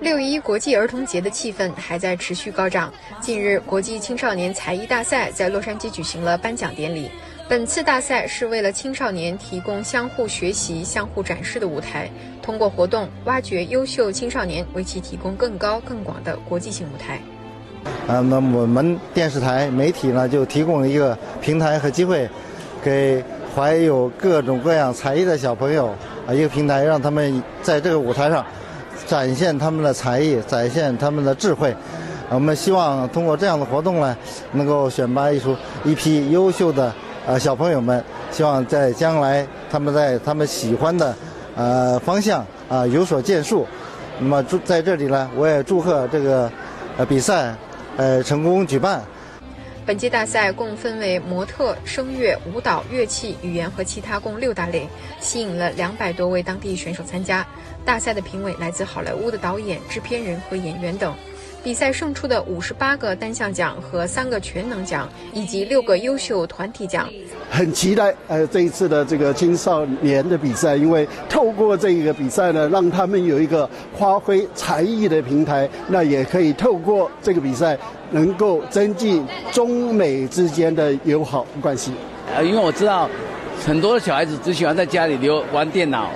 六一国际儿童节的气氛还在持续高涨。近日，国际青少年才艺大赛在洛杉矶举行了颁奖典礼。本次大赛是为了青少年提供相互学习、相互展示的舞台，通过活动挖掘优秀青少年，为其提供更高更广的国际性舞台。啊，那我们电视台媒体呢，就提供了一个平台和机会，给怀有各种各样才艺的小朋友啊一个平台，让他们在这个舞台上。展现他们的才艺，展现他们的智慧。我们希望通过这样的活动呢，能够选拔一出一批优秀的呃小朋友们。希望在将来，他们在他们喜欢的呃方向啊有所建树。那么祝在这里呢，我也祝贺这个呃比赛呃成功举办。本届大赛共分为模特、声乐、舞蹈、乐器、语言和其他共六大类，吸引了两百多位当地选手参加。大赛的评委来自好莱坞的导演、制片人和演员等。比赛胜出的五十八个单项奖和三个全能奖，以及六个优秀团体奖。很期待呃这一次的这个青少年的比赛，因为透过这个比赛呢，让他们有一个发挥才艺的平台，那也可以透过这个比赛能够增进中美之间的友好关系。呃，因为我知道很多小孩子只喜欢在家里留玩电脑。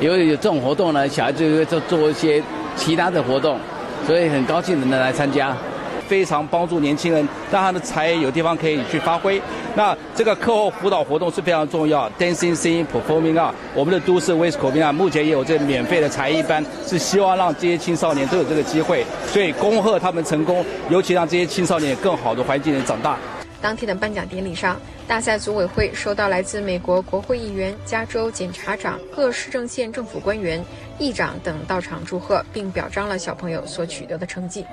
有有这种活动呢，小孩子会做做一些其他的活动，所以很高兴能来参加，非常帮助年轻人，让他的才艺有地方可以去发挥。那这个课后辅导活动是非常重要，Dancing, Singing, Performing 啊，我们的都市 West Korea 目前也有这免费的才艺班，是希望让这些青少年都有这个机会，所以恭贺他们成功，尤其让这些青少年更好的环境里长大。当天的颁奖典礼上，大赛组委会收到来自美国国会议员、加州检察长、各市政县政府官员、议长等到场祝贺，并表彰了小朋友所取得的成绩。